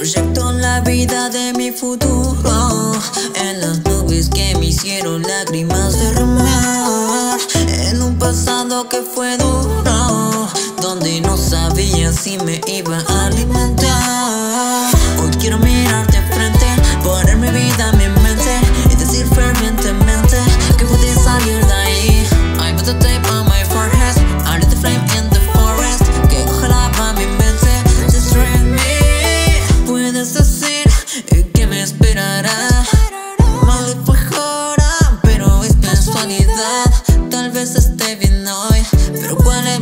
Proyecto la vida de mi futuro. En las nubes que me hicieron lágrimas derramar En un pasado que fue duro Donde no sabía si me iba a alimentar. Hoy quiero mirarte frente Poner mi vida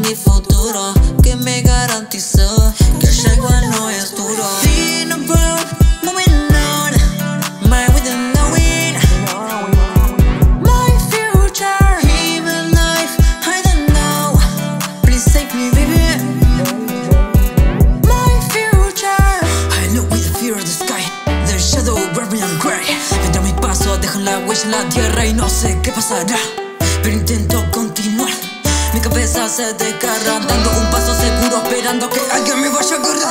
mi futuro Que me garantizó Que el igual no es duro. Feeling above, moving on My within knowing My future Even life, I don't know. Please save me baby. My future. I look with the fear of the sky The shadow barbarian and gray Mientras mis pasos dejan la huella en la tierra Y no sé qué pasará Pero intento continuar Mi cabeza se desgarra Dando un paso seguro Esperando que alguien me vaya a agarrar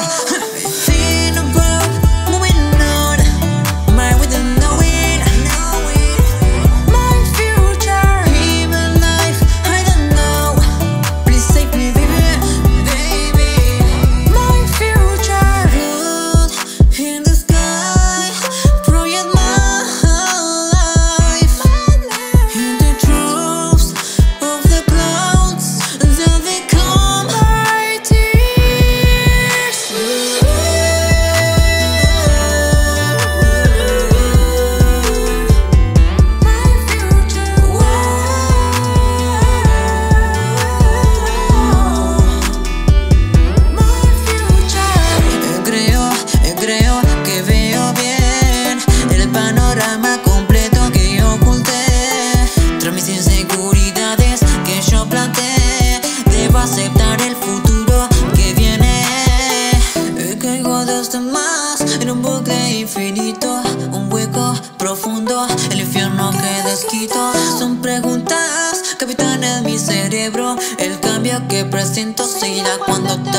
Caigo desde más en un bucle infinito Un hueco profundo, el infierno que desquito. Son preguntas, capitán en mi cerebro. El cambio que presiento se irá cuando te